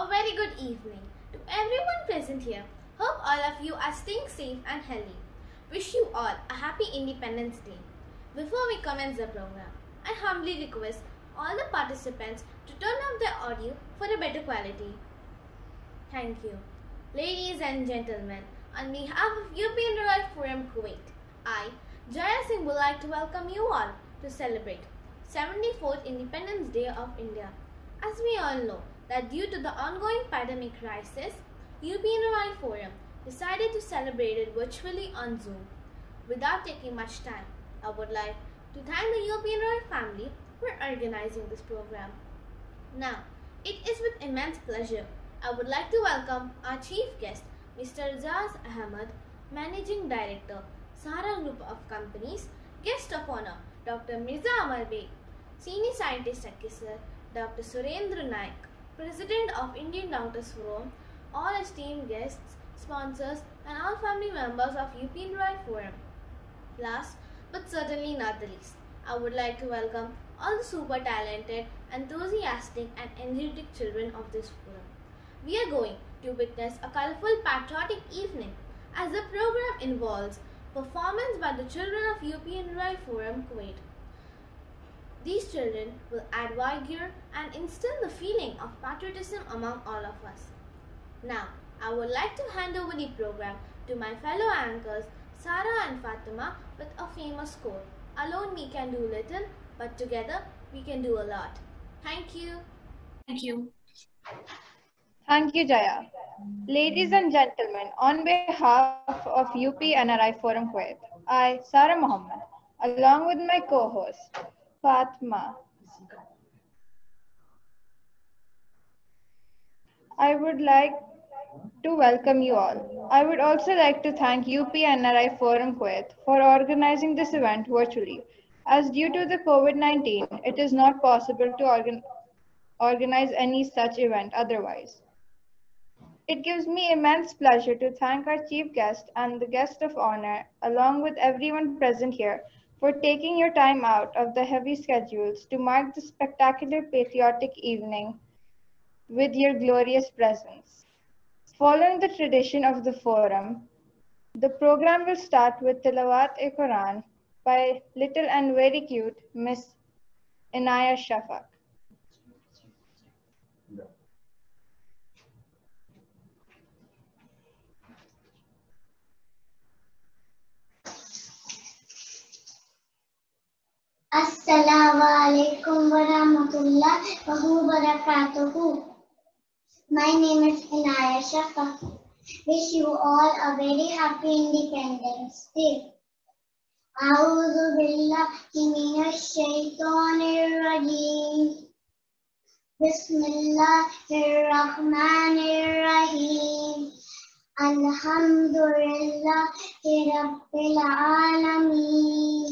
A very good evening to everyone present here. Hope all of you are staying safe and healthy. Wish you all a happy Independence Day. Before we commence the program, I humbly request all the participants to turn off their audio for a better quality. Thank you. Ladies and gentlemen, on behalf of UPNRI Forum Kuwait, I, Jaya Singh, would like to welcome you all to celebrate 74th Independence Day of India. As we all know that due to the ongoing pandemic crisis, European Royal Forum decided to celebrate it virtually on Zoom. Without taking much time, I would like to thank the UPNRI family for organizing this program. Now, it is with immense pleasure I would like to welcome our chief guest, Mr. Zaz Ahmed, Managing Director, Sahara Group of Companies, Guest of Honor, Dr. Mirza Amar Beg, Senior Scientist Officer, Dr. Surendra Naik, President of Indian Doctors Forum, all esteemed guests, sponsors, and all family members of UPNRI Forum. Last, but certainly not the least, I would like to welcome all the super talented, enthusiastic, and energetic children of this forum. We are going to witness a colorful patriotic evening as the program involves performance by the children of UPNRI Forum Kuwait. These children will add vigor and instill the feeling of patriotism among all of us. Now, I would like to hand over the program to my fellow anchors Sarah and Fatima with a famous quote Alone we can do little, but together we can do a lot. Thank you. Thank you. Thank you, Jaya. Ladies and gentlemen, on behalf of UP NRI Forum Kuwait, I, Sarah Mohammed, along with my co-host, Fatma, I would like to welcome you all. I would also like to thank UP NRI Forum Kuwait for organizing this event virtually. As due to the COVID-19, it is not possible to organ organize any such event otherwise. It gives me immense pleasure to thank our chief guest and the guest of honor, along with everyone present here, for taking your time out of the heavy schedules to mark the spectacular patriotic evening with your glorious presence. Following the tradition of the forum, the program will start with Tilawat-e-Quran by little and very cute Miss Inaya Shafak. Assalamu alaikum wa rahmatullahi wa barakatuhu. My name is Inaya Shafaq. Wish you all a very happy Independence Day. أعوذ بالله من الشيطان الرجيم بسم الله الرحمن الرحيم الحمد لله رب العالمين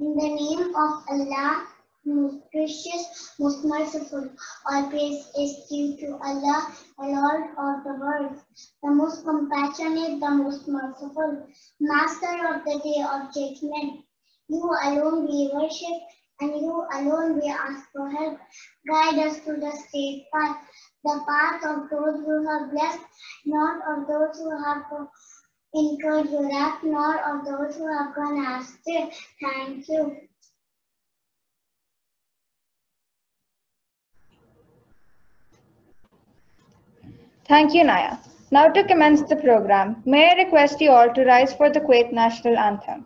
In the name of Allah, most gracious, most merciful, all praise is due to Allah, the Lord of the world, the most compassionate, the most merciful, Master of the day of judgment. You alone we worship, and you alone we ask for help. Guide us to the straight path, the path of those who have blessed, not of those who have incurred wrath, nor of those who have gone astray. Thank you. Thank you, Naya. Now to commence the program, may I request you all to rise for the Kuwait National Anthem.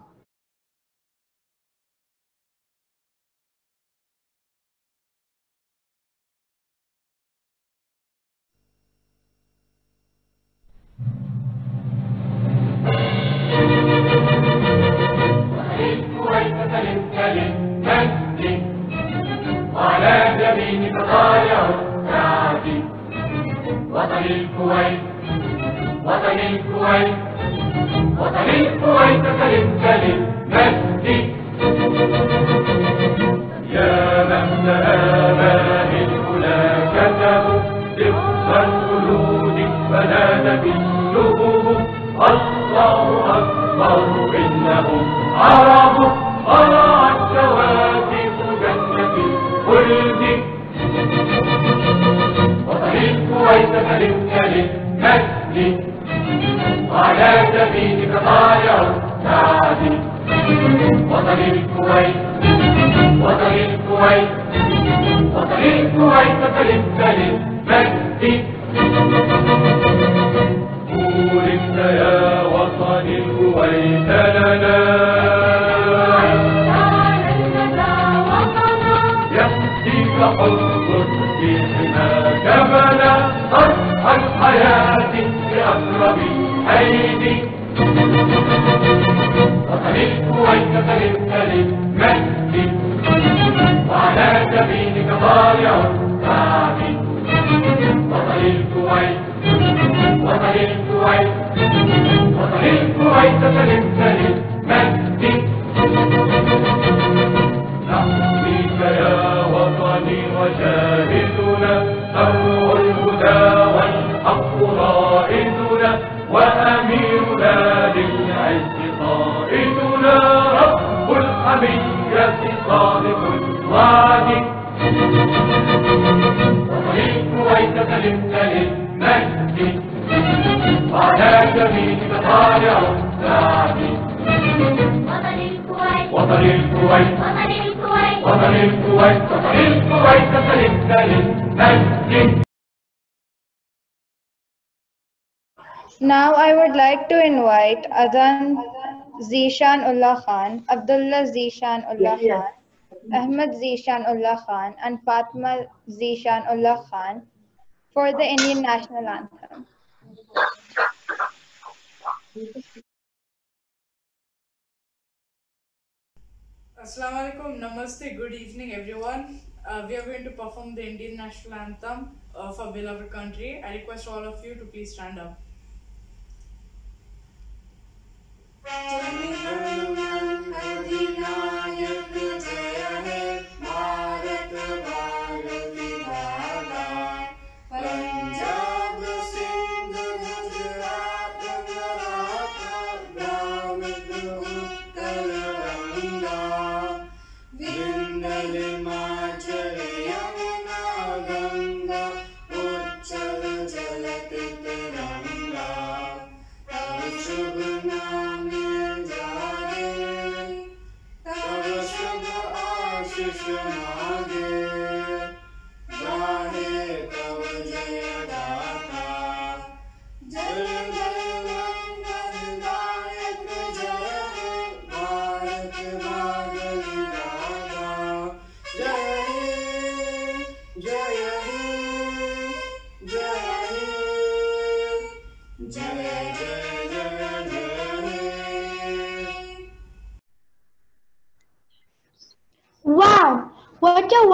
وعلى السعد وطن الكويت وطن الكويت وطن الكويت وطن الكويت Now I would like to invite Adan Zishan Ullah Khan, Abdullah Zishan Ullah Khan, Ahmed Zishan Ullah Khan, and Fatma Zishan Ullah Khan for the Indian National Anthem. Assalamu alaikum, namaste, good evening everyone. Uh, we are going to perform the Indian national anthem of our beloved country. I request all of you to please stand up. Wow,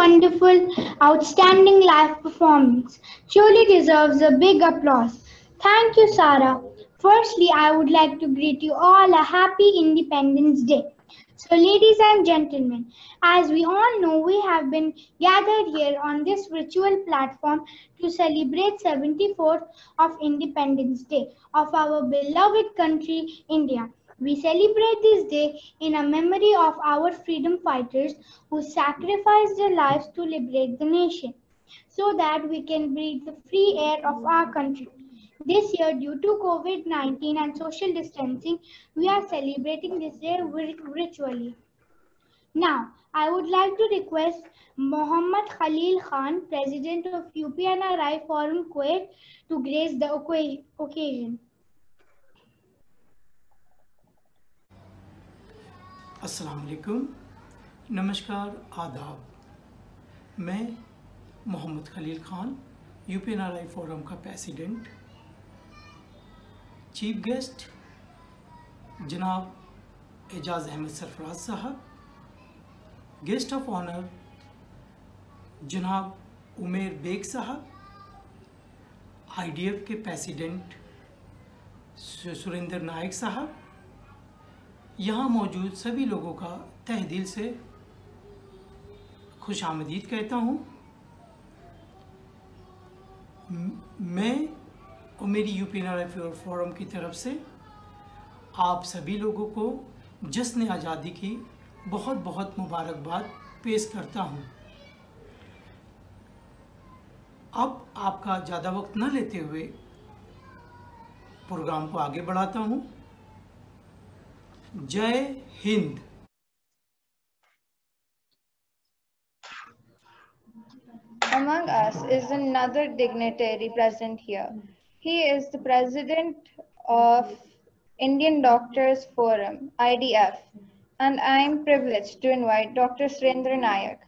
wonderful, outstanding live performance. Truly deserves a big applause. Thank you, Sarah. Firstly, I would like to greet you all a happy Independence Day. So, ladies and gentlemen, as we all know, we have been gathered here on this virtual platform to celebrate 74th of Independence Day of our beloved country, India. We celebrate this day in a memory of our freedom fighters who sacrificed their lives to liberate the nation so that we can breathe the free air of our country. This year, due to COVID 19 and social distancing, we are celebrating this day virtually. Now, I would like to request Mohammad Khalil Khan, President of UPNRI Forum Kuwait, to grace the occasion. अस्सलाम वालेकुम नमस्कार, आदाब। मैं Mohammad Khalil Khan, UP N forum का president. Chief guest, जनाब Ejaz Ahmed Sarfaraz Sahab. Guest of honour, जनाब Umer bag साहब। IDF के प्रेसिडेंट सुरेंद्र नायक साहब। यहाँ मौजूद सभी लोगों का तह दिल से खुश आमदीद कहता हूँ। मैं और मेरी यूपी फोरम की तरफ़ से आप सभी लोगों को जश्न आज़ादी की बहुत बहुत मुबारकबाद पेश करता हूँ। अब आपका ज़्यादा वक्त न लेते हुए प्रोग्राम को आगे बढ़ाता हूँ। जय Hind Among us is another dignitary present here. He is the president of Indian Doctors Forum, IDF, and I am privileged to invite Dr. Surendra Nayak.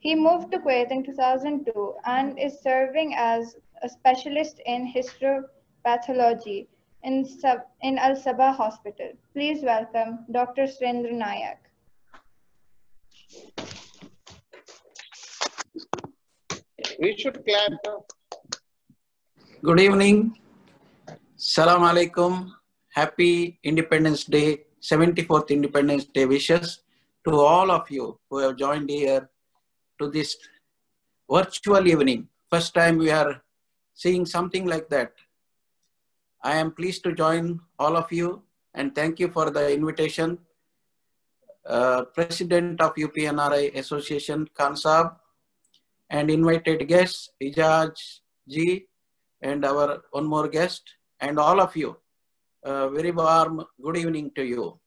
He moved to Kuwait in 2002 and is serving as a specialist in histopathology in, Sab- in Al Sabah Hospital. Please welcome Dr. Surendra Nayak. We should clap. Good evening. Salam alaikum. Happy Independence Day, 74th Independence Day wishes to all of you who have joined here to this virtual evening. First time we are seeing something like that. I am pleased to join all of you and thank you for the invitation. Uh, President of UPNRI Association, Khan Saab, and invited guests, Ijaz ji, and our one more guest, and all of you. A very warm good evening to you.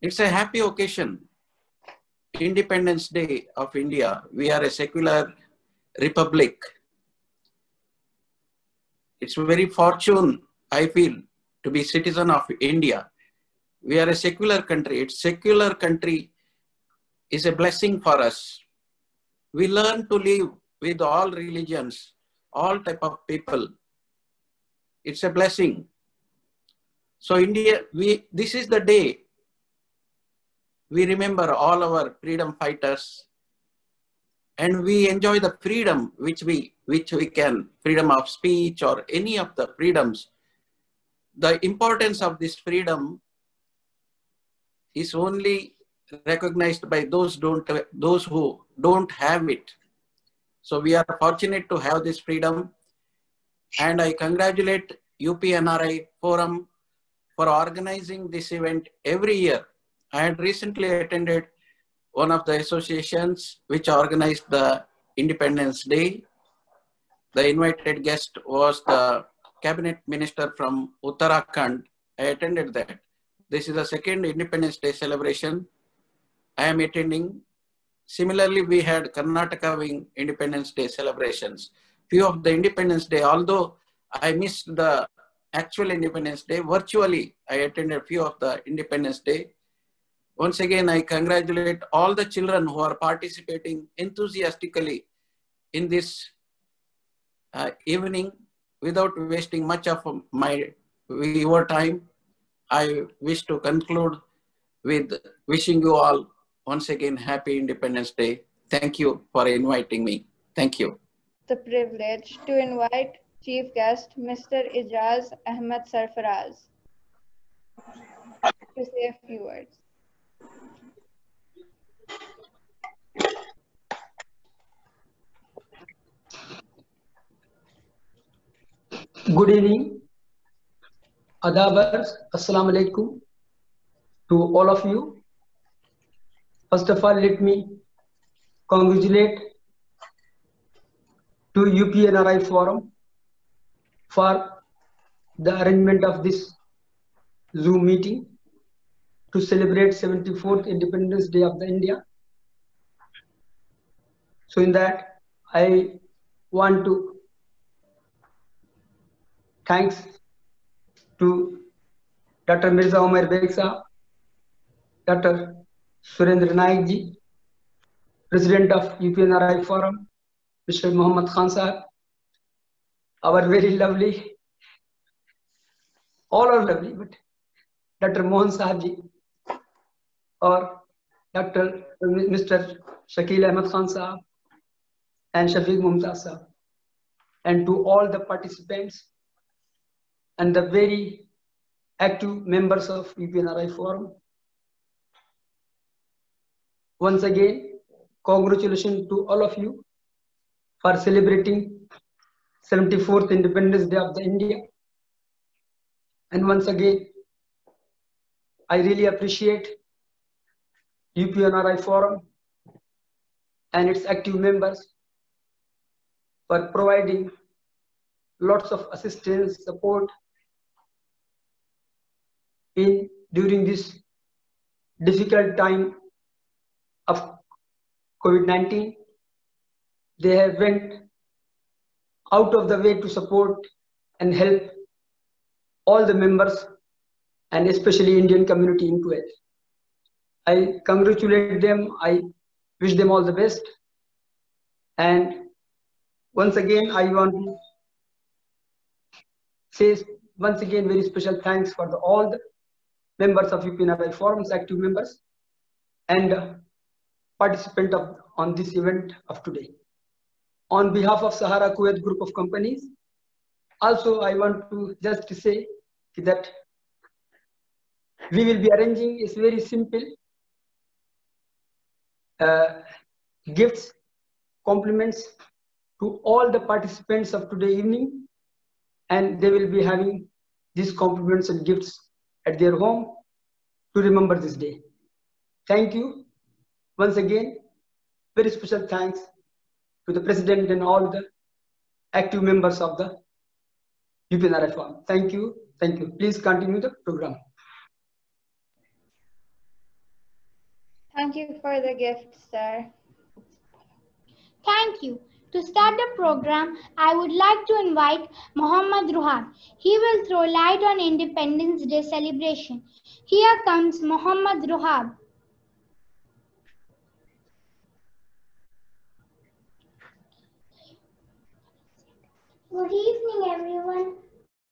It's a happy occasion. Independence Day of India. We are a secular republic. It's very fortune, I feel, to be citizen of India. We are a secular country. It's secular country is a blessing for us we learn to live with all religions all type of people it's a blessing so india we this is the day we remember all our freedom fighters and we enjoy the freedom which we which we can freedom of speech or any of the freedoms. The importance of this freedom is only recognized by those don't those who don't have it. So we are fortunate to have this freedom. And i congratulate upnri forum for organizing this event every year. I had recently attended one of the associations which organized the independence day the invited guest was the cabinet minister from uttarakhand i attended that this is the second independence day celebration I am attending. Similarly, we had Karnataka Wing Independence Day celebrations. Few of the Independence Day, although I missed the actual Independence Day, virtually I attended few of the Independence Day. Once again, I congratulate all the children who are participating enthusiastically in this uh, evening without wasting much of my your time. I wish to conclude with wishing you all once again happy Independence Day. Thank you for inviting me. Thank you. The privilege to invite Chief Guest Mr. Ijaz Ahmed Sarfaraz to say a few words. Good evening. Adabars, Assalamu alaikum to all of you. First of all, let me congratulate to UPNRI Forum for the arrangement of this Zoom meeting to celebrate 74th Independence Day of the India. So in that, I want to thanks to Dr. Mirza Umar Begsa, Dr. Surendra Naik ji, President of UPNRI Forum, Mr. Muhammad Khan our very lovely, all are lovely, but Dr. Mohan Sahab ji, or Dr. Mr. Shakil Ahmed Khan Sahab, and Shafiq Mumtaz Sahab. and to all the participants and the very active members of UPNRI Forum. Once again, congratulations to all of you for celebrating 74th Independence Day of the India. And once again, I really appreciate UPNRI Forum and its active members for providing lots of assistance, support in during this difficult time of COVID-19. They have went out of the way to support and help all the members and especially Indian community in Kuwait. I congratulate them. I wish them all the best. And once again, I want to say once again very special thanks for the, all the members of UPNRI Forum's active members and participant of, on this event of today. On behalf of Sahara Kuwait group of companies, also I want to just say that we will be arranging is very simple uh, gifts, compliments to all the participants of today evening and they will be having these compliments and gifts at their home to remember this day. Thank you. Once again, very special thanks to the President and all the active members of the UPNRF. Thank you. Thank you. Please continue the program. Thank you for the gift, sir. Thank you. To start the program, I would like to invite Mohammad Ruhab. He will throw light on Independence Day celebration. Here comes Mohammad Ruhab. Good evening, everyone.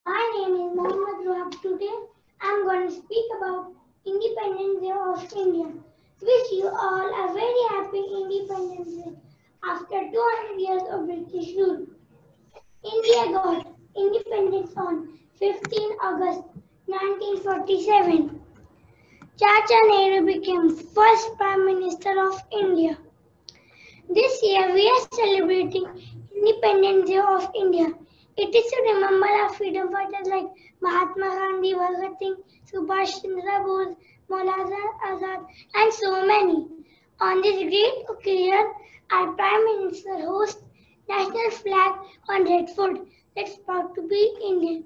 My name is Mohammad Ruhab. Today, I'm going to speak about Independence Day of India. Wish you all a very happy Independence Day after 200 years of British rule. India got independence on 15 August 1947. Chacha Nehru became first Prime Minister of India. This year we are celebrating Independence Day of India. It is to remember our freedom fighters like Mahatma Gandhi, Bhagat Singh, Subhash Chandra Bose, Maulana Azad, and so many. On this great occasion, our Prime Minister hosts national flag on Red Fort. That's proud to be Indian.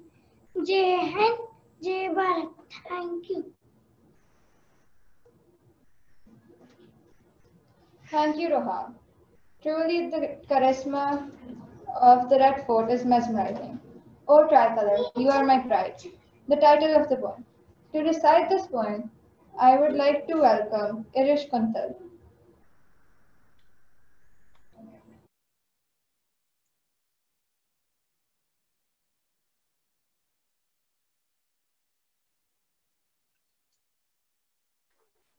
Jai Hind, Jai Bharat. Thank you. Thank you, Roha. Truly, the charisma of the Red Fort is mesmerizing. Oh, tricolor, you are my pride. The title of the poem. To recite this poem, I would like to welcome Irish Kuntal.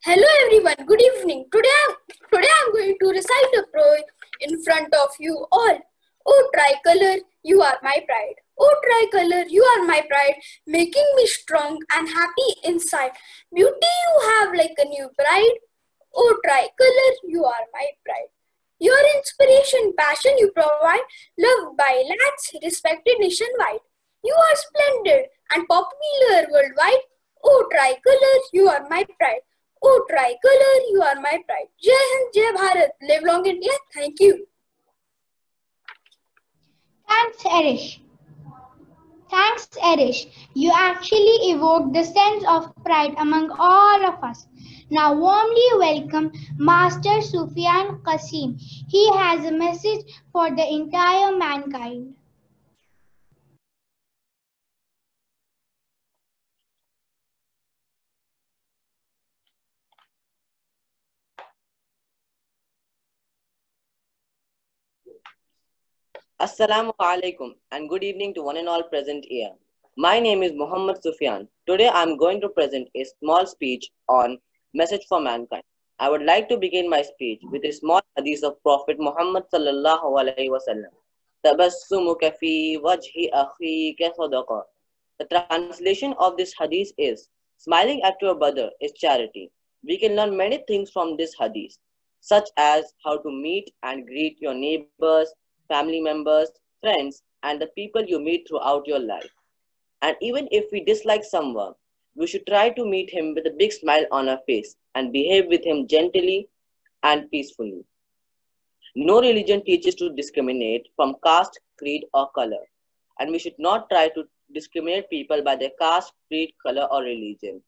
Hello everyone, good evening. Today I'm, today I'm going to recite a poem in front of you all. Oh tricolor, you are my pride. Oh tricolor, you are my pride, making me strong and happy inside. Beauty you have like a new bride. Oh tricolor, you are my pride. Your inspiration, passion you provide, loved by lads, respected nationwide. You are splendid and popular worldwide. Oh tricolor, you are my pride. Oh tricolor, you are my pride. Jai Hind, Jai Bharat. Live long India. Thank you. Thanks, Erish. Thanks, Erish. You actually evoked the sense of pride among all of us. Now, warmly welcome Master Sufyan Qasim. He has a message for the entire mankind. Assalamu alaikum and good evening to one and all present here. My name is Muhammad Sufyan. Today I am going to present a small speech on Message for Mankind. I would like to begin my speech with a small hadith of Prophet Muhammad sallallahu alaihi wasallam. Wajhi. The translation of this hadith is smiling at your brother is charity. We can learn many things from this hadith such as how to meet and greet your neighbors family members, friends, and the people you meet throughout your life. And even if we dislike someone, we should try to meet him with a big smile on our face and behave with him gently and peacefully. No religion teaches to discriminate from caste, creed, or color, and we should not try to discriminate people by their caste, creed, color, or religion.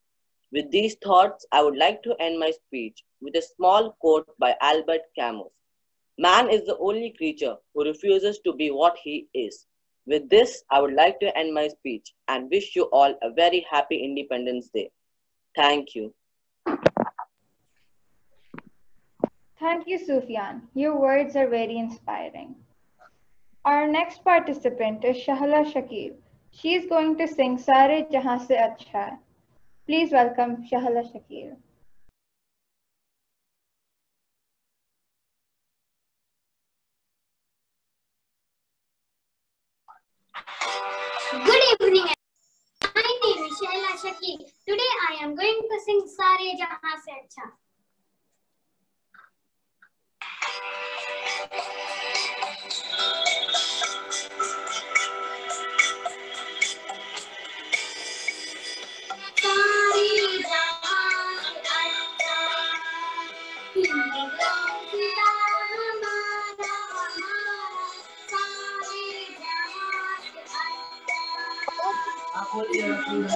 With these thoughts, I would like to end my speech with a small quote by Albert Camus Man is the only creature who refuses to be what he is. With this, I would like to end my speech and wish you all a very happy Independence Day. Thank you. Thank you, Sufyan. Your words are very inspiring. Our next participant is Shahla Shakir. She is going to sing Sare Jahan Se Acha Please welcome Shahla Shakir. Good evening. My name is Shaila Shakir. Today I am going to sing Sare Jahan Se Acha. Hola.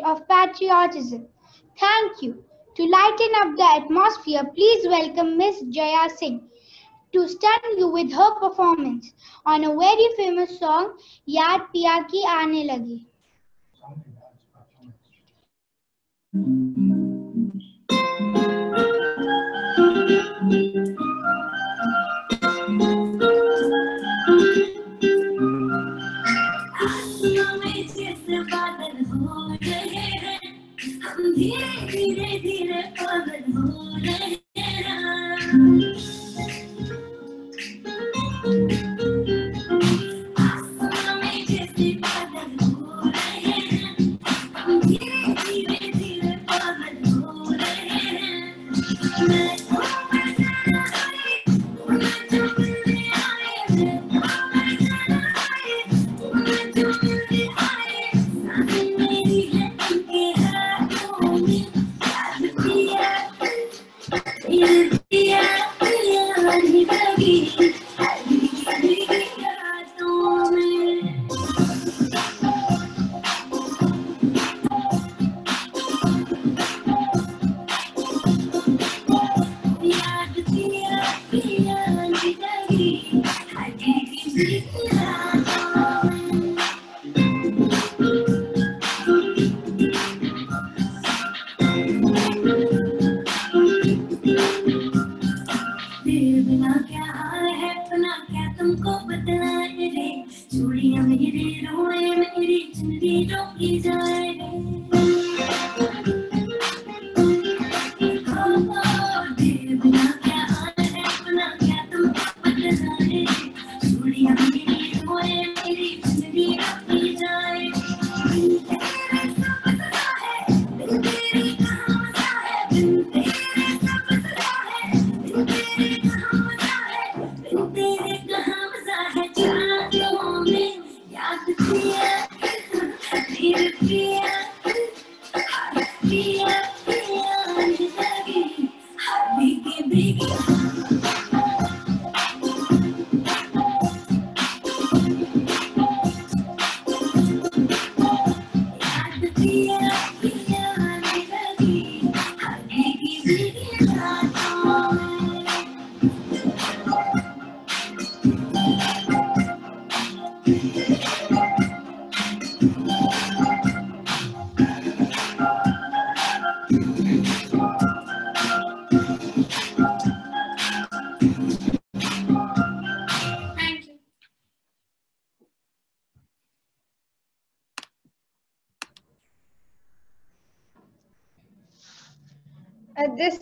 Of patriotism. Thank you. To lighten up the atmosphere, please welcome Miss Jaya Singh to stun you with her performance on a very famous song, Yaad Piya Ki Aane Lagi. Hmm.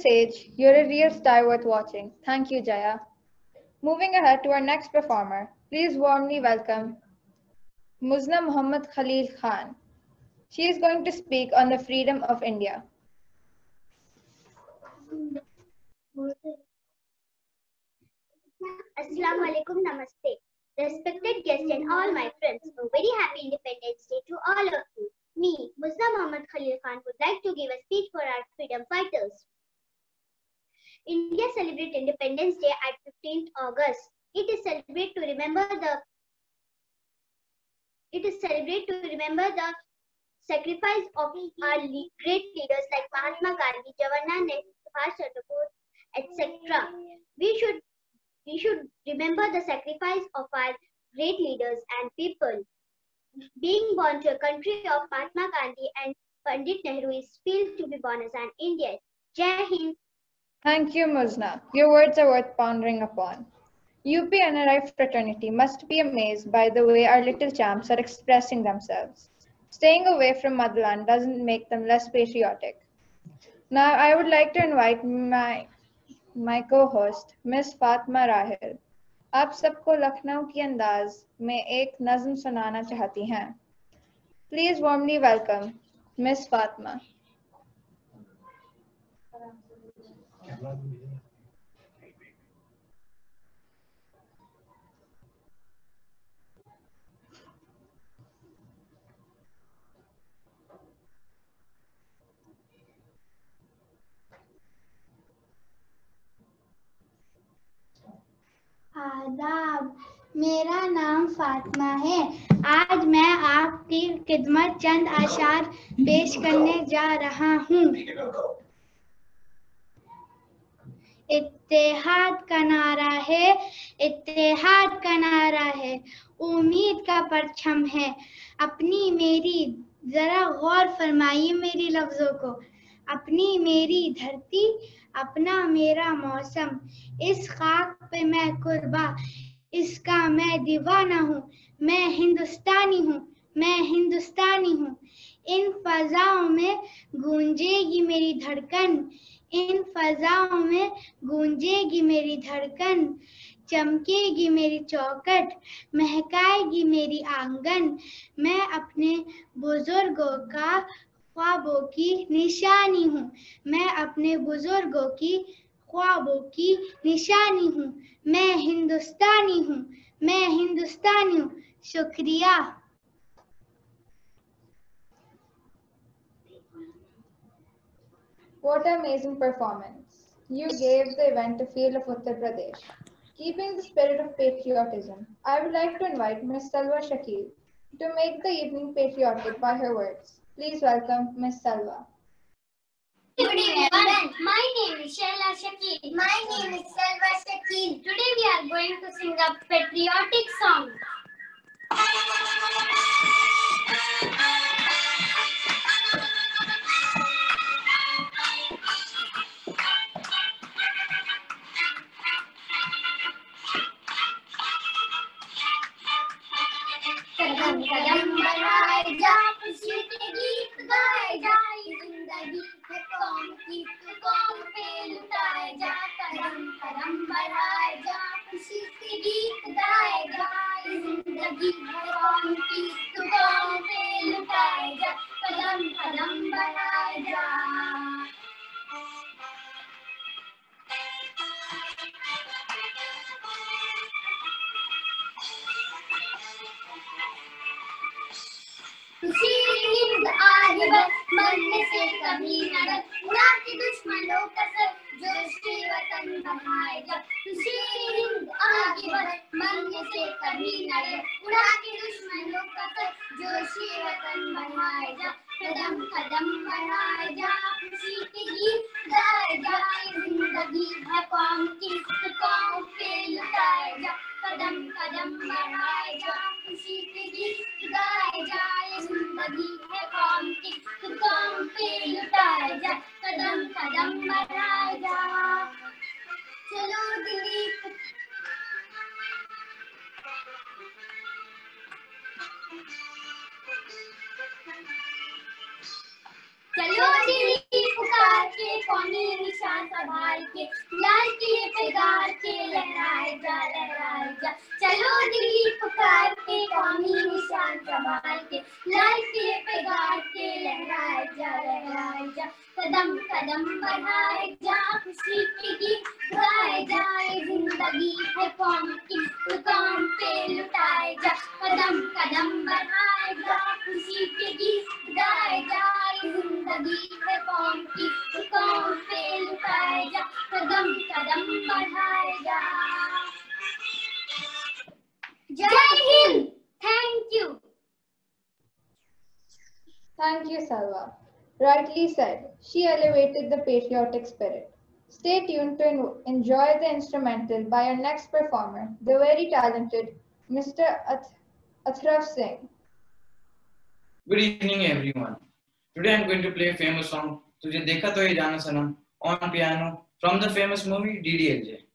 Stage, you're a real star worth watching. Thank you, Jaya. Moving ahead to our next performer, please warmly welcome Muzna Muhammad Khalil Khan. She is going to speak on the freedom of India. Assalamu alaikum, namaste. Respected guests and all my friends, a very happy Independence Day to all of you. Me, Muzna Muhammad Khalil Khan, would like to give a speech for our freedom fighters. India celebrates Independence Day at 15th August. It is celebrate to remember the it is celebrate to remember the sacrifice of our great leaders like Mahatma Gandhi, Jawaharlal Nehru, Subhash Chandra Bose, etc. We should we should remember the sacrifice of our great leaders and people. Being born to a country of Mahatma Gandhi and Pandit Nehru is feel to be born as an Indian. Jai Hind. Thank you, Muzna. Your words are worth pondering upon. UP NRI fraternity must be amazed by the way our little champs are expressing themselves. Staying away from motherland doesn't make them less patriotic. Now, I would like to invite my my co-host, Miss Fatma Rahil. आप सबको लखनऊ की अंदाज में एक नज्म सुनाना चाहती हैं please warmly welcome miss Fatima आदाब, मेरा नाम फातिमा है। आज मैं आपकी खिदमत चंद आशार पेश करने जा रहा हूँ। इत्तेहाद का नारा है इत्तेहाद का नारा है, उम्मीद का परचम है। अपनी मेरी, जरा गौर फरमाइए मेरी लफ्जों को। अपनी मेरी धरती, अपना मेरा मौसम। इस खाक पे मैं कुर्बा, इसका मैं दीवाना हूँ। मैं हिंदुस्तानी हूँ, मैं हिंदुस्तानी हूँ। इन फजाओं में गूंजेगी मेरी धड़कन इन फजाओं में गूंजेगी मेरी धड़कन, चमकेगी मेरी चौकट, महकाएगी मेरी आँगन। मैं अपने बुज़ुर्गों का ख्वाबों की निशानी हूँ। मैं अपने बुज़ुर्गों की ख्वाबों की निशानी हूँ। मैं हिंदुस्तानी हूँ। मैं हिंदुस्तानी हूँ। शुक्रिया। What an amazing performance. You gave the event a feel of Uttar Pradesh. Keeping the spirit of patriotism, I would like to invite Ms. Salwa Shakil to make the evening patriotic by her words. Please welcome Ms. Salwa. Good evening. My name is Shaila Shakil. My name is Salwa Shakil. Today we are going to sing a patriotic song. बढ़ाए जा खुशी के गाए जाए ज़िंदगी है कौम की तो पे लुटाए जा। कदम कदम बढ़ाए जा खुशी के गीत गाए जाए ज़िंदगी है कौम की तो पे लुटाए जा। कदम कदम बढ़ाए जा। जय Hind! Thank you Thank you, Salwa. Rightly said, she elevated the patriotic spirit. Stay tuned to enjoy the instrumental by our next performer, the very talented Mr. Ath- Athraf Singh. Good evening, everyone. Today I'm going to play a famous song, Tujhe Dekha To Ye Jana Sanam, on piano from the famous movie DDLJ.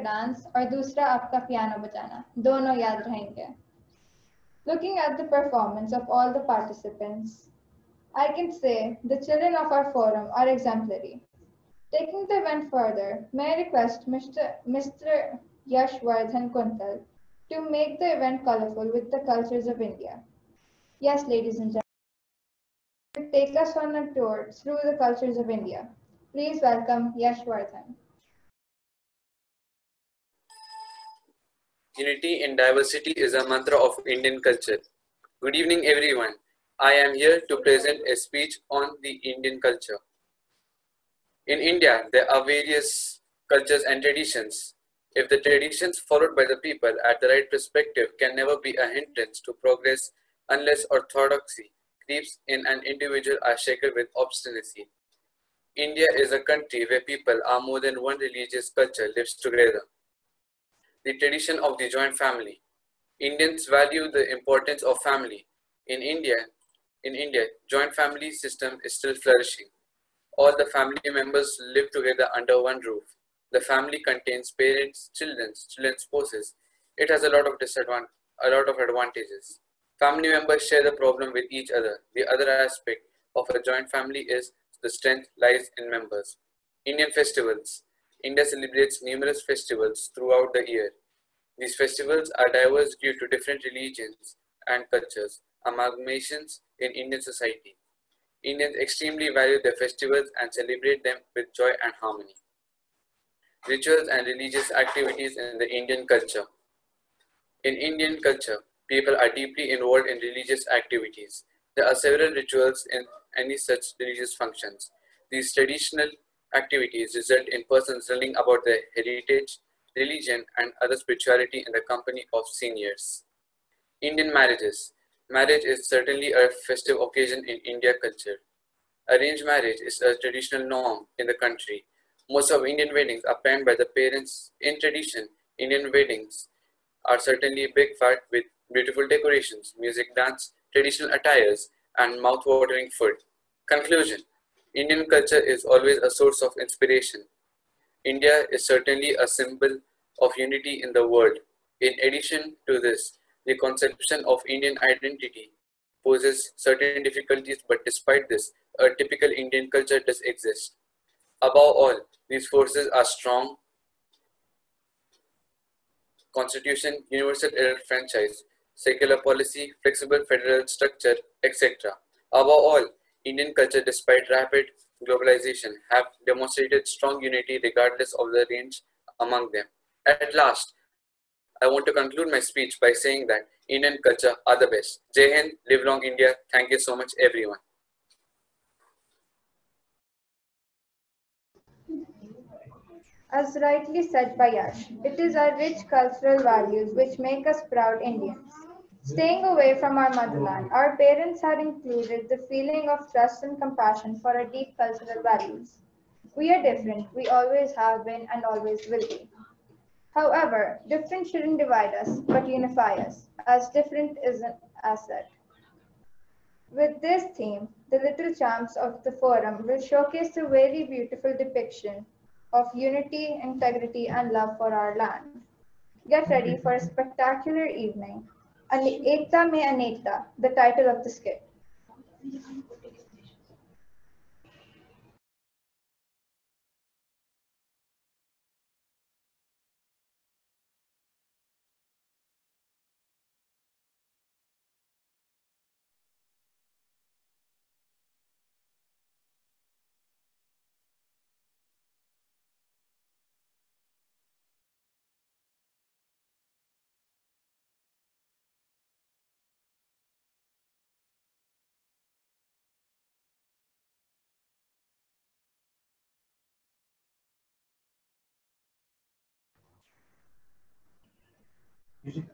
Dance और दूसरा आपका piano बजाना दोनों याद रहेंगे Looking at the performance of all the participants, I can say the children of our forum are exemplary. Taking the event further, may I request Mr. Mr. Yash Vardhan Kuntal to make the event colorful with the cultures of India. Yes, ladies and gentlemen, take us on a tour through the cultures of India. Please welcome Yash Unity in diversity is a mantra of Indian culture. Good evening, everyone. I am here to present a speech on the Indian culture. In India, there are various cultures and traditions. If the traditions followed by the people at the right perspective can never be a hindrance to progress unless orthodoxy creeps in and individuals are shaken with obstinacy. India is a country where people are more than one religious culture lives together the tradition of the joint family. Indians value the importance of family. In India, in India, joint family system is still flourishing. All the family members live together under one roof. The family contains parents, children, children's spouses. It has a lot of disadvantages, a lot of advantages. Family members share the problem with each other. The other aspect of a joint family is the strength lies in members. Indian festivals. India celebrates numerous festivals throughout the year. These festivals are diverse due to different religions and cultures, amalgamations in Indian society. Indians extremely value their festivals and celebrate them with joy and harmony. Rituals and religious activities in the Indian culture. In Indian culture, people are deeply involved in religious activities. There are several rituals in any such religious functions. These traditional activities result in persons learning about their heritage, religion, and other spirituality in the company of seniors. Indian marriages. Marriage is certainly a festive occasion in India culture. Arranged marriage is a traditional norm in the country. Most of Indian weddings are planned by the parents. In tradition, Indian weddings are certainly a big fat with beautiful decorations, music, dance, traditional attires, and mouth-watering food. Conclusion. Indian culture is always a source of inspiration. India is certainly a symbol of unity in the world. In addition to this, the conception of Indian identity poses certain difficulties, but despite this, a typical Indian culture does exist. Above all, these forces are strong constitution, universal franchise, secular policy, flexible federal structure, etc. Above all, Indian culture, despite rapid globalization, have demonstrated strong unity regardless of the range among them. At last, I want to conclude my speech by saying that Indian culture are the best. Jai Hind, live long India. Thank you so much, everyone. As rightly said by Yash, it is our rich cultural values which make us proud Indians. Staying away from our motherland, our parents had included the feeling of trust and compassion for our deep cultural values. We are different, we always have been and always will be. However, different shouldn't divide us, but unify us, as different is an asset. With this theme, the little champs of the forum will showcase a very beautiful depiction of unity, integrity, and love for our land. Get ready for a spectacular evening. Ekta Mein Anekta, the title of the skit. Usually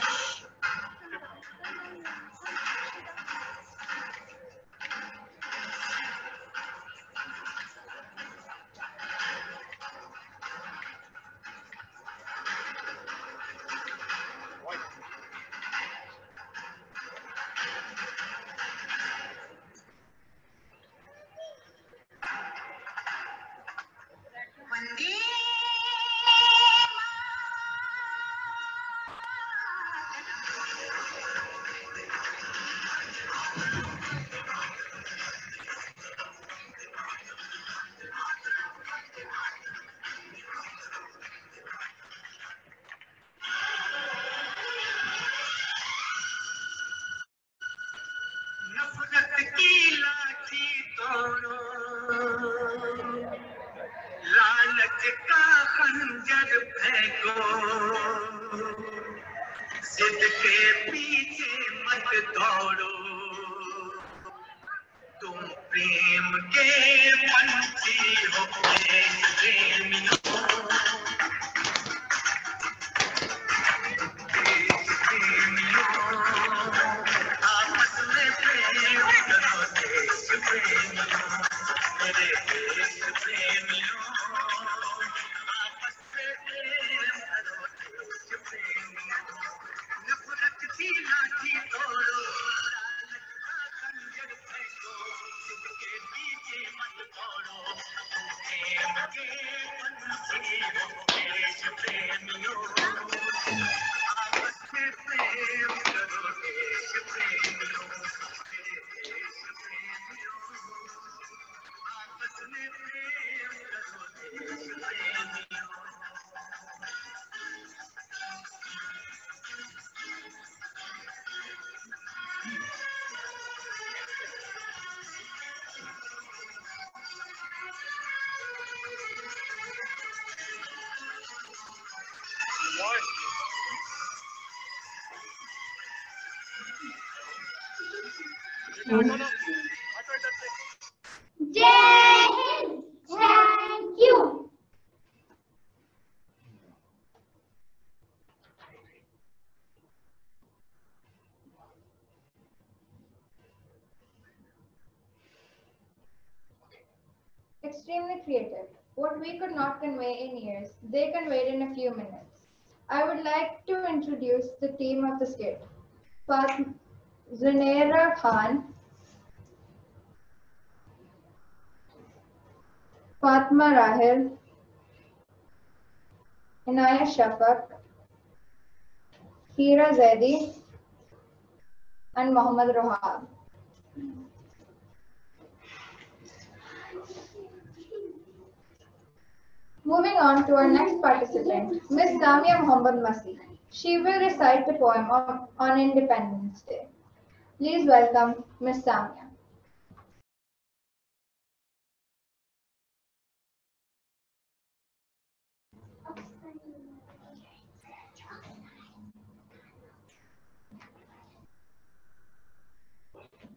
Bye. creative. What we could not convey in years, they conveyed in a few minutes. I would like to introduce the team of the skit. Fath Zunaira Khan, Fatma Rahil, Inaya Shafak, Hira Zaidi, and Mohammad Rohab. Moving on to our next participant, Miss Samia Mohammad Masih. She will recite the poem on, on Independence Day. Please welcome Miss Samia.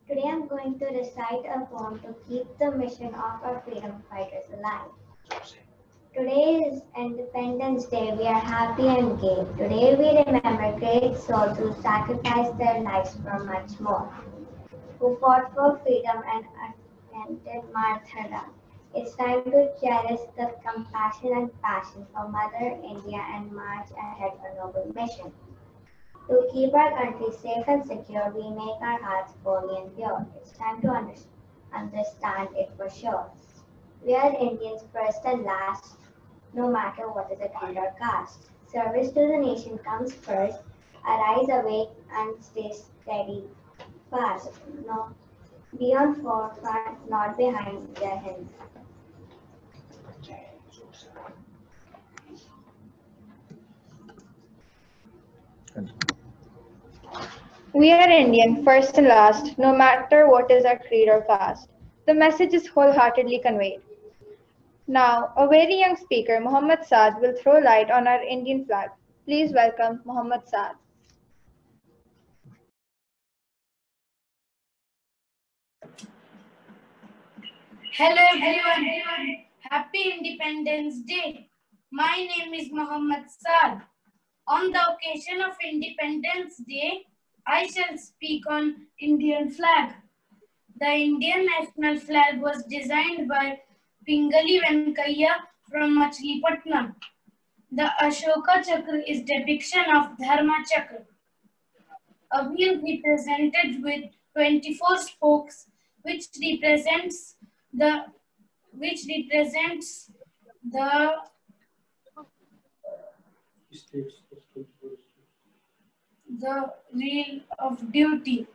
Today I'm going to recite a poem to keep the mission of our freedom fighters alive. Today is Independence Day. We are happy and gay. Today we remember great souls who sacrificed their lives for much more, who fought for freedom and attempted martyrdom. It's time to cherish the compassion and passion for Mother India and march ahead for noble mission. To keep our country safe and secure, we make our hearts holy and pure. It's time to under- understand it for sure. We are Indians first and last, no matter what is the or caste. Service to the nation comes first. Arise, awake, and stay steady, fast. No, be on forefront, not behind their hands. We are Indian, first and last, no matter what is our creed or caste. The message is wholeheartedly conveyed. Now, a very young speaker, Muhammad Saad, will throw light on our Indian flag. Please welcome Muhammad Saad. Hello everyone. Happy Independence Day. My name is Muhammad Saad. On the occasion of Independence Day, I shall speak on Indian flag. The Indian national flag was designed by Pingali Venkayya from Machilipatnam. The Ashoka Chakra is depiction of Dharma Chakra. A wheel represented with 24 spokes which represents the which represents the the wheel of duty.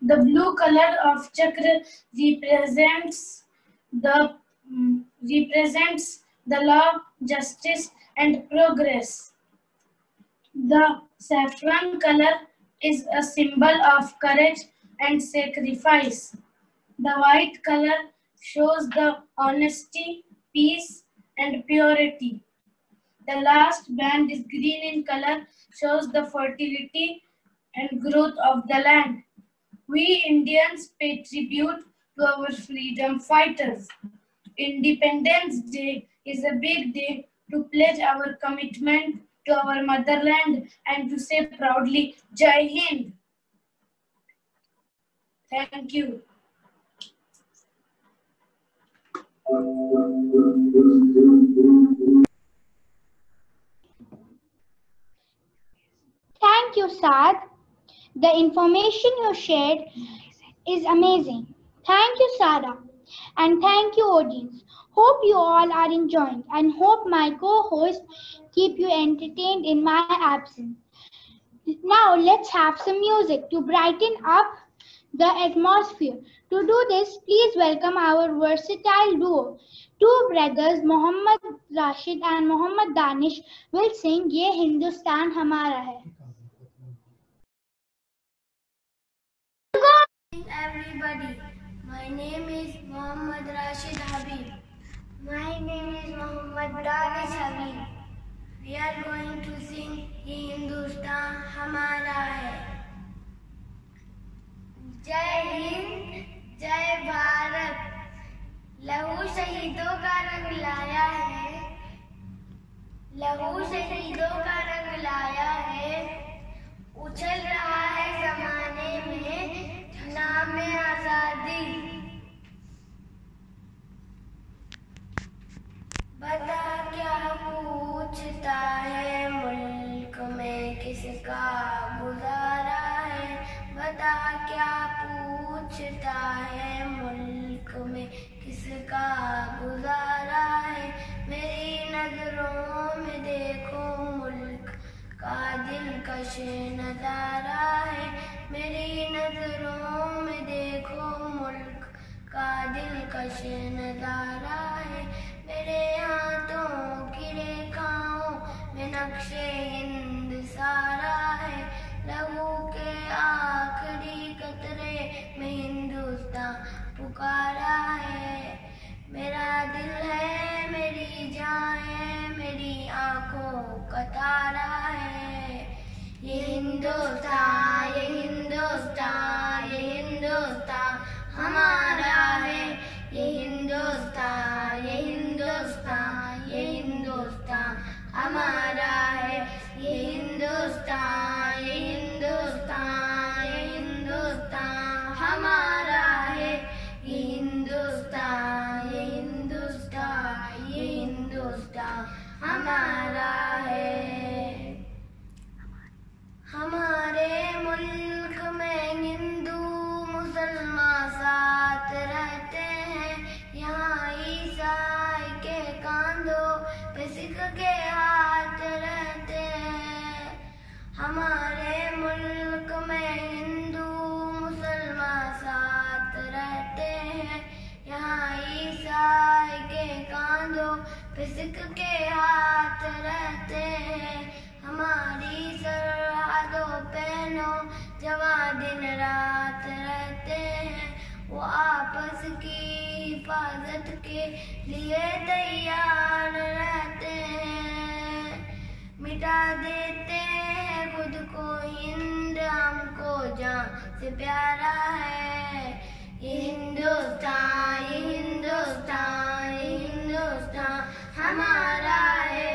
The blue color of chakra represents the mm, represents the law, justice, and progress. The saffron color is a symbol of courage and sacrifice. The white color shows the honesty, peace, and purity. The last band is green in color, shows the fertility and growth of the land. We Indians pay tribute to our freedom fighters. Independence Day is a big day to pledge our commitment to our motherland and to say proudly, Jai Hind. Thank you. Thank you, Saad. The information you shared is amazing. Thank you, Sarah. And thank you, audience. Hope you all are enjoying and hope my co-host keep you entertained in my absence. Now let's have some music to brighten up the atmosphere. To do this, please welcome our versatile duo. Two brothers, Mohammad Rashid and Mohammad Danish, will sing Ye Hindustan Hamara Hai. Everybody, my name is Mohammad Rashid Habib. My name is Mohammad Danish Habib. We are going to sing Ye Hindustan Hamara Hai. जय हिंद जय भारत लहू शहीदों का रंग लाया है लहू शहीदों का रंग लाया है उछल रहा है जमाने में नाम आज़ादी। बता क्या पूछता है मुल्क में किसका गुजारा है? बता क्या पूछता है मुल्क में किसका गुजारा है? मेरी नज़रों में देखो मुल्क का दिलकश नज़ारा है। मेरी नज़रों में देखो मुल्क का दिल कश नज़ारा है। मेरे हाथों की रेखाओं में नक्शे हिंद सारा है। लहू के आखिरी कतरे में हिंदुस्तान पुकारा है। मेरा दिल है, मेरी जान है, मेरी आँखों का तारा है। ये हिंदुस्तान ये हिंदुस्तान ये हिंदुस्तान, हमारा है ये हिंदुस्तान ये हिंदुस्तान ये हिंदुस्तान, हमारा मुल्क में हिंदू मुसलमान साथ रहते हैं। यहाँ ईसाई के कांधों पे सिख के हाथ रहते हैं। हमारे मुल्क में हिंदू मुसलमान साथ रहते हैं। यहाँ ईसाई के कांधों पे सिख के हाथ रहते हैं। सरहदों पे नो जवान दिन रात रहते हैं। वो आपस की हिफाजत के लिए तैयार रहते हैं। मिटा देते हैं खुद को हिंद, हमको जान से प्यारा है। ये हिंदुस्तान ये हिंदुस्तान ये हिंदुस्तान हमारा है।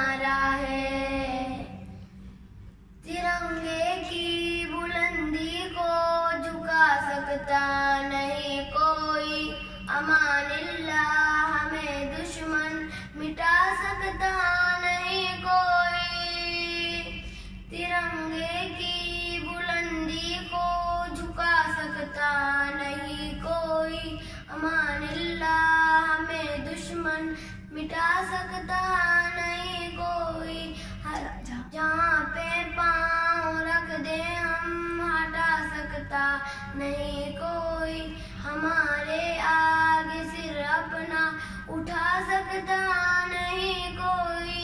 सकता नहीं कोई।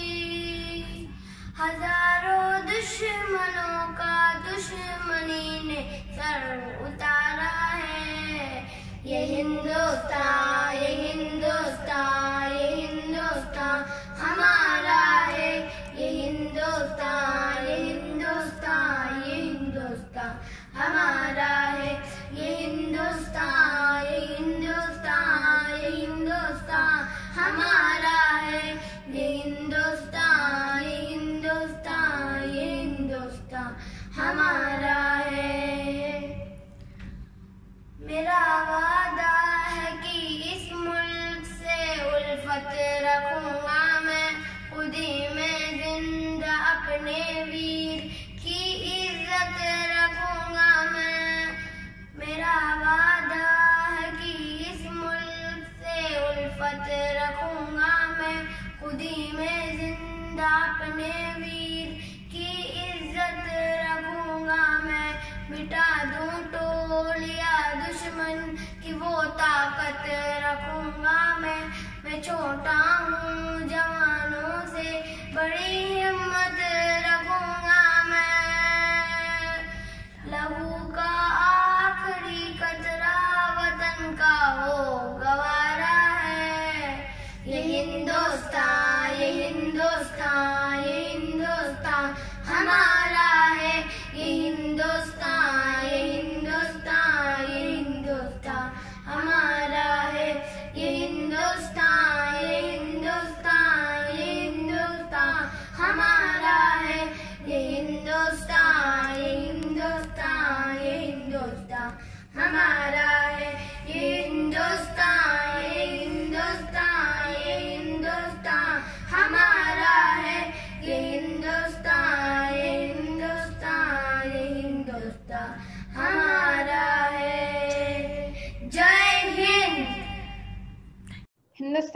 हज़ारों दुश्मनों का दुश्मनी ने सर उतारा है। ये हिंदुस्तान ये हिंदुस्तान। वादा है कि इस मुल्क से उल्फत रखूँगा मैं। खुदी में ज़िंदा अपने वीर की इज़्ज़त रखूँगा मैं। मेरा वादा है कि इस मुल्क से उल्फत रखूँगा मैं। खुदी में ज़िंदा अपने वीर की इज़्ज़त रखूँगा मैं। मिटा दूँ टोलिया दुश्मन की वो ताकत रखूँगा मैं। मैं छोटा हूँ, जवानों से बड़ी हिम्मत रखूँगा मैं। लहू का आखिरी कतरा वतन का वो गवारा है। ये हिंदुस्तान ये हिंदुस्तान।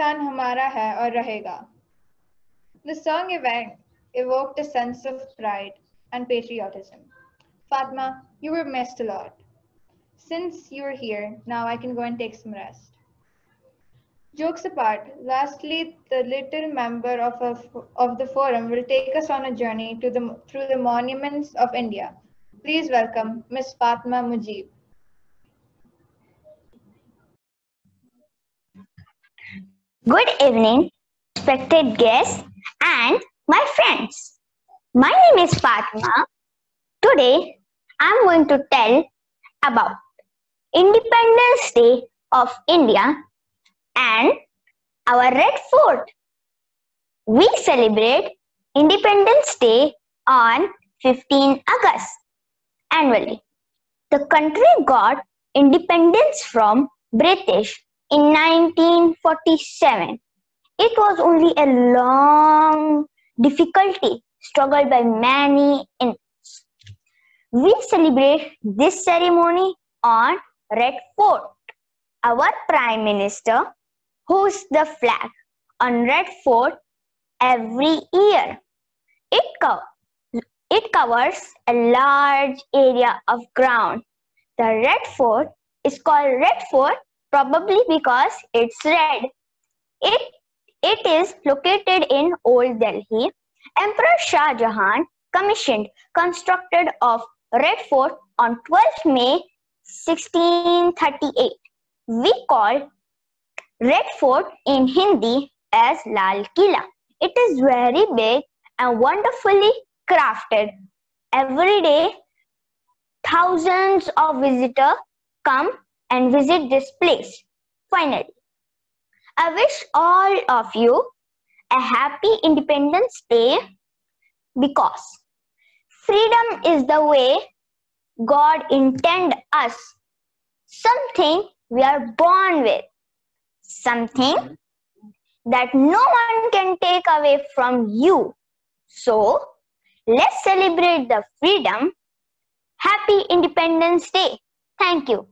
Hindustan हमारा है और रहेगा. The song event evoked a sense of pride and patriotism. Fatma, you were missed a lot. Since you're here, now I can go and take some rest. Jokes apart, lastly, the little member of, a, of the forum will take us on a journey to the, through the monuments of India. Please welcome Miss Fatma Mujib. Good evening, respected guests and my friends. My name is Fatma. Today, I'm going to tell about Independence Day of India and our Red Fort. We celebrate Independence Day on 15 August annually. The country got independence from British in 1947. It was only a long difficulty struggled by many in we celebrate this ceremony on Red Fort. our Prime Minister hoists the flag on Red Fort every year. It, co- it covers a large area of ground. The Red Fort is called Red Fort probably because it's red. It, it is located in Old Delhi. Emperor Shah Jahan commissioned constructed of Red Fort on 12th May 1638. We call Red Fort in Hindi as Lal Kila. It is very big and wonderfully crafted. Every day, thousands of visitors come and visit this place. Finally, I wish all of you a happy Independence Day because freedom is the way God intended us. Something we are born with, something that no one can take away from you. So, let's celebrate the freedom. Happy Independence Day. Thank you.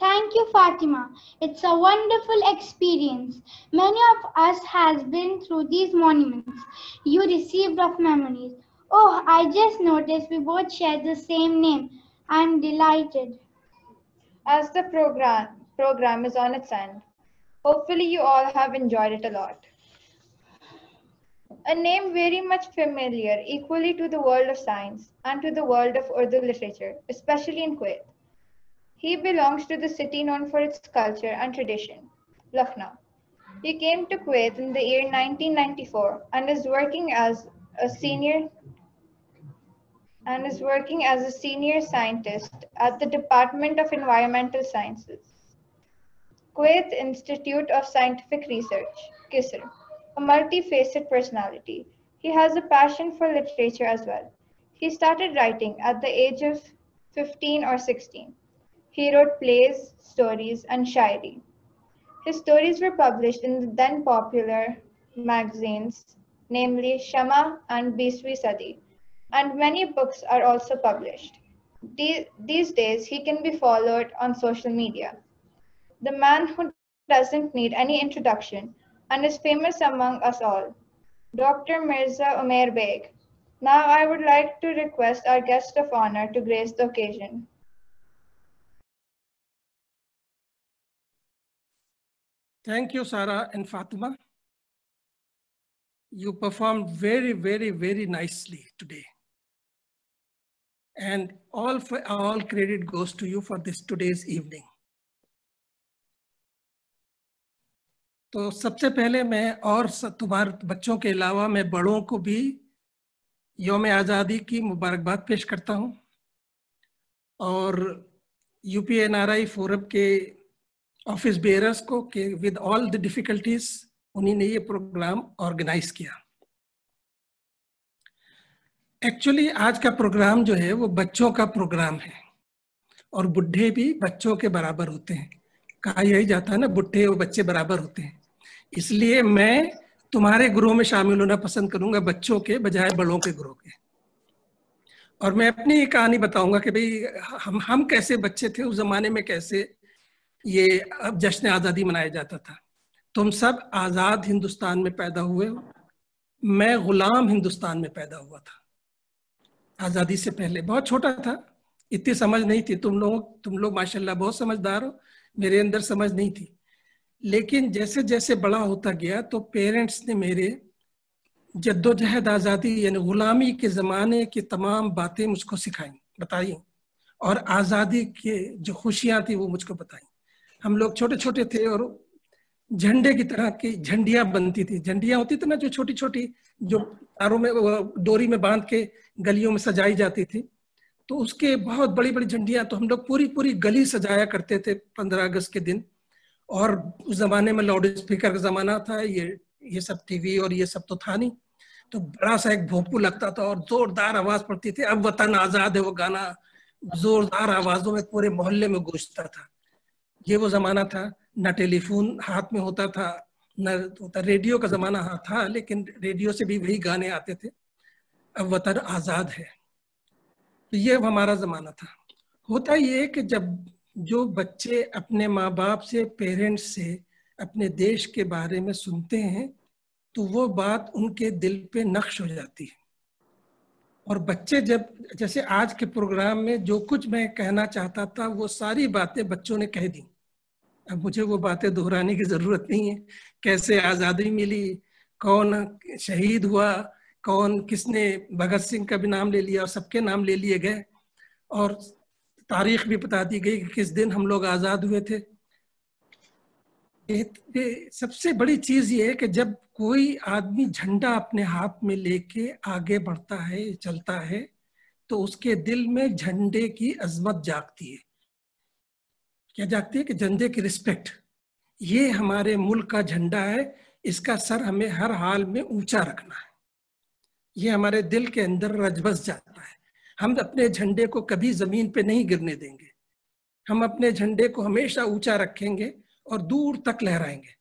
Thank you, Fatima. It's a wonderful experience. Many of us has been through these monuments you received of memories. Oh, I just noticed we both share the same name. I'm delighted. As the program program is on its end, hopefully you all have enjoyed it a lot. A name very much familiar equally to the world of science and to the world of Urdu literature, especially in Kuwait. He belongs to the city known for its culture and tradition, Lucknow. He came to Kuwait in the year 1994 and is working as a senior and is working as a senior scientist at the Department of Environmental Sciences. Kuwait Institute of Scientific Research, KISR, a multifaceted personality. He has a passion for literature as well. He started writing at the age of 15 or 16. He wrote plays, stories, and shairi. His stories were published in the then popular magazines, namely Shama and Biswi Sadi, and many books are also published. The- These days, he can be followed on social media. The man who doesn't need any introduction and is famous among us all, Dr. Mirza Umair Beg. Now I would like to request our guest of honor to grace the occasion. Thank you, Sarah and Fatima. You performed very, very, very nicely today. And all, for, all credit goes to you for this today's evening. तो सबसे पहले मैं और तुम्हारे बच्चों के अलावा मैं बड़ों को भी योम आज़ादी की मुबारकबाद पेश करता हूँ। और UP N R I forum के ऑफ़िस बेयरर्स को कि विद ऑल द डिफिकल्टीज उन्हीं ने ये प्रोग्राम ऑर्गेनाइज किया। एक्चुअली आज का प्रोग्राम जो है, वो बच्चों का प्रोग्राम है और बुढ़े भी बच्चों के बराबर होते हैं। कहा यही जाता है ना, बुढ़े और बच्चे बराबर होते हैं। इसलिए मैं तुम्हारे ग्रोह में शामिल होना पसंद करूँगा बच्चों के बजाय बड़ों के ग्रोह के। और मैं अपनी एक कहानी बताऊँगा कि भाई, हम हम कैसे बच्चे थे, उस जमाने में कैसे ये अब जश्न आज़ादी मनाया जाता था। तुम सब आज़ाद हिंदुस्तान में पैदा हुए हो। मैं गुलाम हिंदुस्तान में पैदा हुआ था। आज़ादी से पहले। बहुत छोटा था। इतनी समझ नहीं थी। तुम लोग तुम लोग माशाल्लाह बहुत समझदार हो। मेरे अंदर समझ नहीं थी। लेकिन जैसे जैसे बड़ा होता गया तो पेरेंट्स ने मेरे जद्दोजहद आज़ादी, यानी गुलामी के ज़माने की तमाम बातें मुझको सिखाई, बताई। और आज़ादी के जो खुशियाँ थी, वो मुझको बताई। हम लोग छोटे छोटे थे और झंडे की तरह की झंडियाँ बनती थी। झंडियाँ होती थी ना, जो छोटी छोटी जो तारों में डोरी में बाँध के गलियों में सजाई जाती थी। तो उसके बहुत बड़ी बड़ी झंडियाँ तो हम लोग पूरी पूरी गली सजाया करते थे पंद्रह अगस्त के दिन। और उस जमाने में लाउड स्पीकर का जमाना था, ये ये सब टीवी और ये सब तो था नहीं। तो बड़ा सा एक भोंपू लगता था और जोरदार आवाज़ पड़ती थी। अब वतन आज़ाद है वो गाना जोरदार आवाजों में पूरे मोहल्ले में गूंजता था। ये वो जमाना था, न टेलीफोन हाथ में होता था, न होता, रेडियो का जमाना हाँ था, लेकिन रेडियो से भी वही गाने आते थे। अब वतन आज़ाद है। तो ये हमारा ज़माना था। होता ये कि जब जो बच्चे अपने माँ बाप से, पेरेंट्स से, अपने देश के बारे में सुनते हैं तो वो बात उनके दिल पे नक्श हो जाती है। और बच्चे जब, जैसे आज के प्रोग्राम में जो कुछ मैं कहना चाहता था, वो सारी बातें बच्चों ने कह दी। अब मुझे वो बातें दोहराने की ज़रूरत नहीं है। कैसे आज़ादी मिली? कौन शहीद हुआ? कौन किसने भगत सिंह का भी नाम ले लिया और सबके नाम ले लिए गए? और तारीख भी बता दी गई कि किस दिन हम लोग आज़ाद हुए थे। सबसे बड़ी चीज़ ये है कि जब कोई आदमी झंडा अपने हाथ में लेके आगे बढ़ता है, चलता है तो उसके दिल में झंडे की अजमत जागती है। क्या जागती है कि झंडे की रिस्पेक्ट। ये हमारे मुल्क का झंडा है, इसका सर हमें हर हाल में ऊँचा रखना है। ये हमारे दिल के अंदर रजबस जाता है। हम अपने झंडे को कभी ज़मीन पे नहीं गिरने देंगे। हम अपने झंडे को हमेशा ऊँचा रखेंगे और दूर तक लहराएँगे।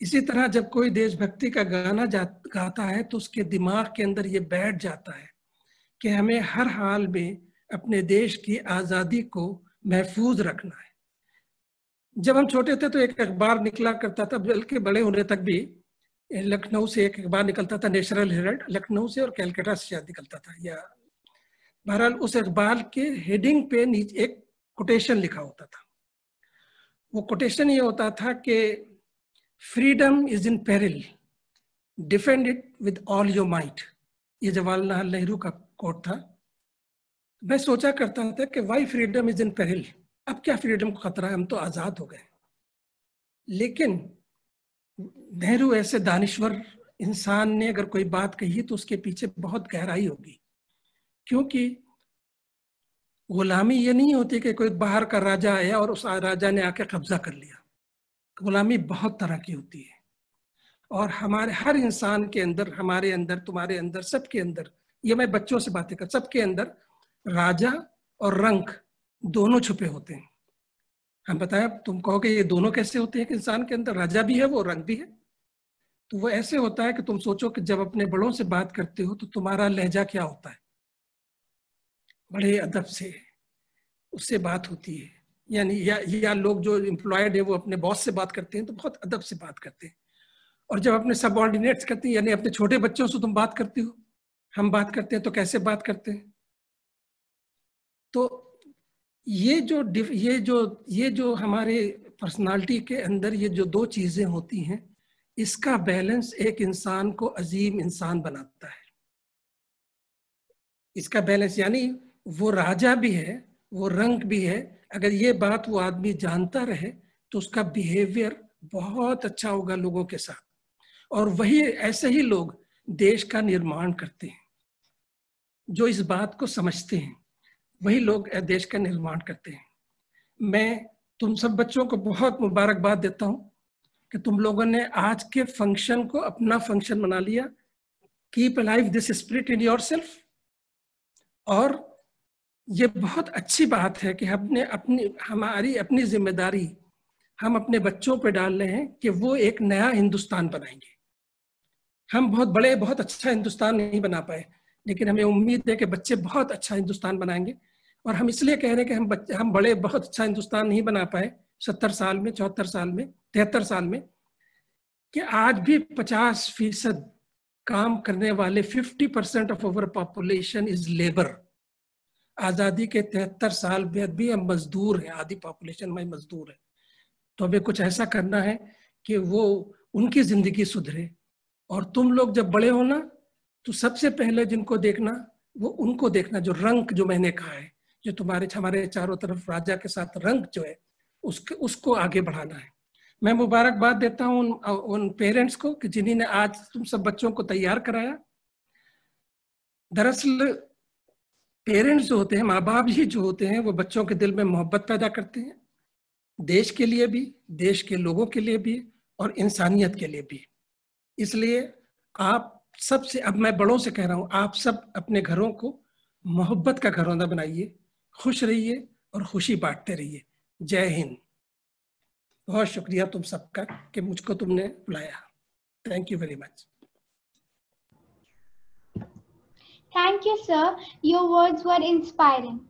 इसी तरह जब कोई देशभक्ति का गाना गाता है तो उसके दिमाग के अंदर ये बैठ जाता है कि हमें हर हाल में अपने देश की आज़ादी को महफूज रखना है। जब हम छोटे थे तो एक अखबार निकला करता था, बल्कि बड़े होने तक भी लखनऊ से एक अखबार निकलता था, नेशनल हेरल्ड, लखनऊ से और कैलकाटा से निकलता था, या बहरहाल उस अखबार के हेडिंग पे नीचे एक कोटेशन लिखा होता था। वो कोटेशन ये होता था कि freedom is in peril defend it with all your might ये जवाहरलाल नेहरू का कोट था। मैं सोचा करता था कि why freedom is in peril अब क्या फ्रीडम को खतरा है? हम तो आज़ाद हो गए लेकिन, नेहरू ऐसे दानिश्वर इंसान ने अगर कोई बात कही तो उसके पीछे बहुत गहराई होगी। क्योंकि गुलामी ये नहीं होती कि कोई बाहर का राजा आया और उस राजा ने आके कब्जा कर लिया। गुलामी बहुत तरह की होती है। और हमारे, हर इंसान के अंदर, हमारे अंदर, तुम्हारे अंदर, सबके अंदर, ये मैं बच्चों से बातें कर, सबके अंदर राजा और रंग दोनों छुपे होते हैं। हम बताया तुम कहो कि ये दोनों कैसे होते हैं कि इंसान के अंदर? राजा भी है, वो रंग भी है। तो वो ऐसे होता है कि तुम सोचो कि जब अपने बड़ों से बात करते हो तो तुम्हारा लहजा क्या होता है? बड़े अदब से उससे बात होती है। यानी या या लोग जो एम्प्लॉयड है, वो अपने बॉस से बात करते हैं तो बहुत अदब से बात करते हैं। और जब अपने सबॉर्डिनेट्स करते हैं, यानी अपने छोटे बच्चों से तुम बात करते हो, हम बात करते हैं तो कैसे बात करते हैं? तो ये जो ये जो ये जो हमारे पर्सनालिटी के अंदर ये जो दो चीज़ें होती हैं, इसका बैलेंस एक इंसान को अजीम इंसान बनाता है। इसका बैलेंस यानी वो राजा भी है, वो रंग भी है, अगर ये बात वो आदमी जानता रहे तो उसका बिहेवियर बहुत अच्छा होगा लोगों के साथ। और वही ऐसे ही लोग देश का निर्माण करते हैं, जो इस बात को समझते हैं। वही लोग देश का निर्माण करते हैं। मैं तुम सब बच्चों को बहुत मुबारकबाद देता हूँ कि तुम लोगों ने आज के फ़ंक्शन को अपना फ़ंक्शन बना लिया। Keep life this spirit in your self और ये बहुत अच्छी बात है कि हमने अपनी, हमारी अपनी ज़िम्मेदारी हम अपने बच्चों पर डाल रहे हैं कि वो एक नया हिंदुस्तान बनाएँगे। हम बहुत बड़े, बहुत अच्छा हिंदुस्तान नहीं बना पाए, लेकिन हमें उम्मीद है कि बच्चे बहुत अच्छा हिंदुस्तान बनाएँगे। और हम इसलिए कह रहे हैं कि हम बच्चे, हम बड़े, बहुत अच्छा हिंदुस्तान नहीं बना पाए, सत्तर साल में, चौहत्तर साल में, तिहत्तर साल में, कि आज भी पचास फ़ीसद काम करने वाले fifty percent of over population is labour आज़ादी के तिहत्तर साल बाद भी हम मजदूर हैं आधी पॉपुलेशन में मजदूर है। तो हमें कुछ ऐसा करना है कि वो उनकी ज़िंदगी सुधरे। और तुम लोग जब बड़े हो ना तो सबसे पहले जिनको देखना वो उनको देखना जो रंग जो मैंने कहा है जो तुम्हारे हमारे चारों तरफ़ राजा के साथ रंग जो है उसके उसको आगे बढ़ाना है। मैं मुबारकबाद देता हूँ उन, उन पेरेंट्स को कि जिन्हीं आज तुम सब बच्चों को तैयार कराया। दरअसल पेरेंट्स जो होते हैं माँ बाप ही जो होते हैं, वो बच्चों के दिल में मोहब्बत पैदा करते हैं। देश के लिए भी, देश के लोगों के लिए भी और इंसानियत के लिए भी। इसलिए आप सबसे, अब मैं बड़ों से कह रहा हूँ, आप सब अपने घरों को मोहब्बत का घरौंदा बनाइए। खुश रहिए और खुशी बांटते रहिए। जय हिंद। बहुत शुक्रिया तुम सबका कि मुझको तुमने बुलाया। Thank you very much Thank you, sir. Your words were inspiring.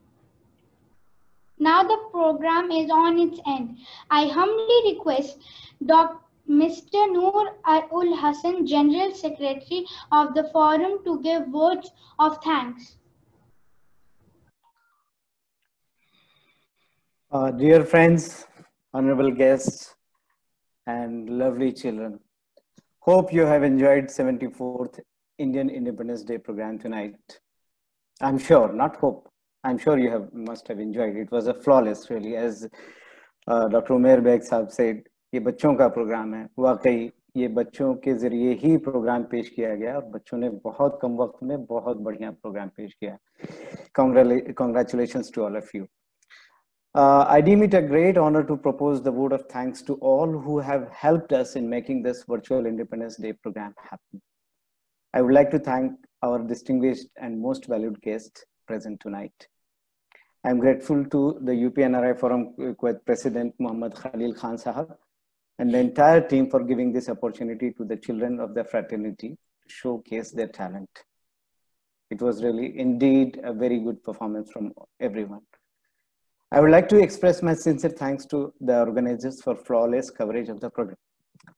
Now the program is on its end. I humbly request Dr. Mr. Noor ul Hassan, General Secretary of the Forum, to give words of thanks. Uh, dear friends, honorable guests, and lovely children, hope you have enjoyed 74th Indian Independence Day program tonight. I'm sure, not hope. I'm sure you have must have enjoyed. It was a flawless, really, as uh, Dr. Umair Beg साहब said. ये बच्चों का programme है वाकई ये बच्चों के जरिए ही प्रोग्राम पेश किया गया और बच्चों ने बहुत कम वक्त में बहुत बढ़िया प्रोग्राम पेश किया congratulations to all of you uh, I deem it a great honor to propose the vote of thanks to all who have helped us in making this virtual Independence Day program happen. I would like to thank our distinguished and most valued guests present tonight. I'm grateful to the UPNRI Forum Kuwait President Muhammad Khalil Khan Sahab and the entire team for giving this opportunity to the children of the fraternity to showcase their talent. It was really indeed a very good performance from everyone. I would like to express my sincere thanks to the organizers for flawless coverage of the program.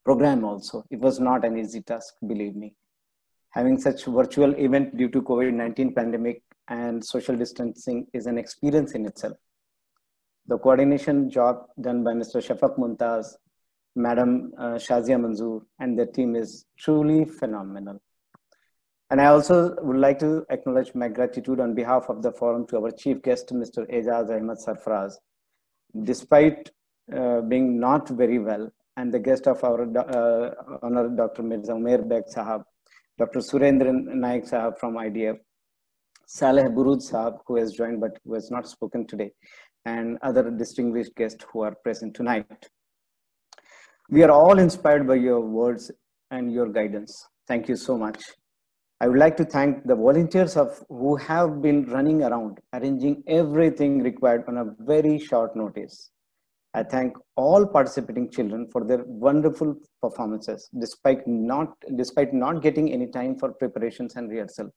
Program also. It was not an easy task, believe me. Having such virtual event due to COVID-19 pandemic and social distancing is an experience in itself. The coordination job done by Mr. Shafak Mumtaz, Madam uh, Shazia Manzoor, and their team is truly phenomenal. And I also would like to acknowledge my gratitude on behalf of the forum to our chief guest, Mr. Ejaz Ahmed Sarfraz. Despite uh, being not very well, and the guest of our uh, honor, Dr. Mirza Umair Beg Sahab, Dr. Surendran Naik Sahab from IDF, Saleh Burud Sahab, who has joined but who has not spoken today, and other distinguished guests who are present tonight. We are all inspired by your words and your guidance. Thank you so much. I would like to thank the volunteers of who have been running around, arranging everything required on a very short notice. I thank all participating children for their wonderful performances, despite not, despite not getting any time for preparations and rehearsal.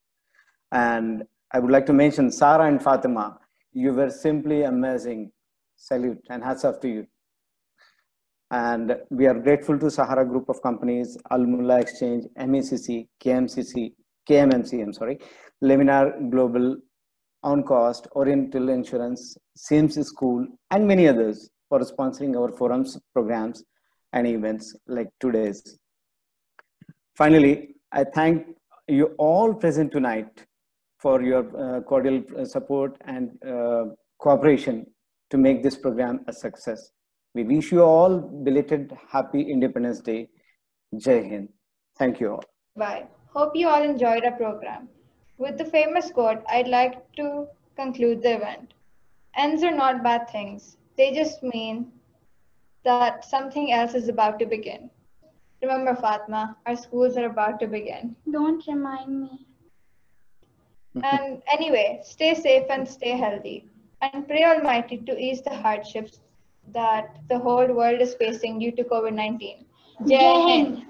And I would like to mention Sarah and Fatima. You were simply amazing. Salute and hats off to you. And we are grateful to Sahara Group of Companies, Al Mulla Exchange, MECC, KMCC, KMMC, I'm sorry, Leminar Global, Oncost, Oriental Insurance, Sims School, and many others for sponsoring our forums, programs, and events like today's. Finally, I thank you all present tonight for your uh, cordial uh, support and uh, cooperation to make this program a success. We wish you all belated happy Independence Day. Jai Hind. Thank you all. Bye. Hope you all enjoyed our program. With the famous quote, I'd like to conclude the event. Ends are not bad things. They just mean that something else is about to begin. Remember, Fatma, our schools are about to begin. Don't remind me. And anyway, stay safe and stay healthy. And pray Almighty to ease the hardships that the whole world is facing due to COVID 19. Jai Hind.